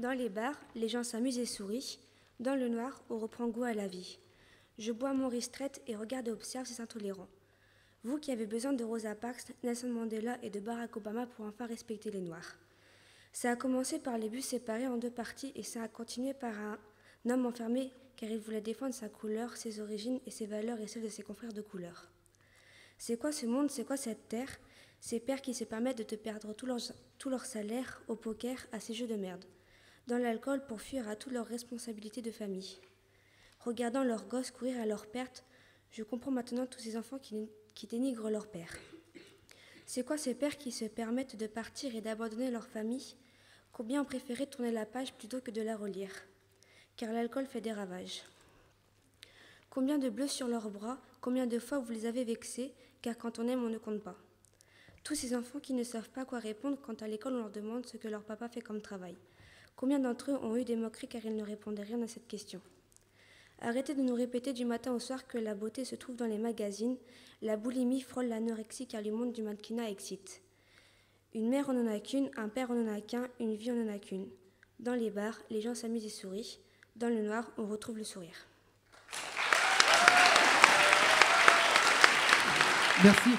Dans les bars, les gens s'amusent et sourient. Dans le noir, on reprend goût à la vie. Je bois mon ristrette et regarde et observe ces intolérants. Vous qui avez besoin de Rosa Parks, Nelson Mandela et de Barack Obama pour enfin respecter les Noirs. Ça a commencé par les bus séparés en deux parties et ça a continué par un homme enfermé car il voulait défendre sa couleur, ses origines et ses valeurs et celles de ses confrères de couleur. C'est quoi ce monde, c'est quoi cette terre? Ces pères qui se permettent de te perdre tout leur, tout leur salaire au poker, à ces jeux de merde, dans l'alcool pour fuir à toutes leurs responsabilités de famille. Regardant leurs gosses courir à leur perte, je comprends maintenant tous ces enfants qui, qui dénigrent leur père. C'est quoi ces pères qui se permettent de partir et d'abandonner leur famille? Combien ont préféré tourner la page plutôt que de la relire? Car l'alcool fait des ravages. Combien de bleus sur leurs bras Combien de fois vous les avez vexés Car quand on aime, on ne compte pas. Tous ces enfants qui ne savent pas quoi répondre quand à l'école on leur demande ce que leur papa fait comme travail. Combien d'entre eux ont eu des moqueries car ils ne répondaient rien à cette question? Arrêtez de nous répéter du matin au soir que la beauté se trouve dans les magazines, la boulimie frôle l'anorexie car le monde du mannequinat excite. Une mère on n'en a qu'une, un père on n'en a qu'un, une vie on n'en a qu'une. Dans les bars, les gens s'amusent et sourient. Dans le noir, on retrouve le sourire. Merci.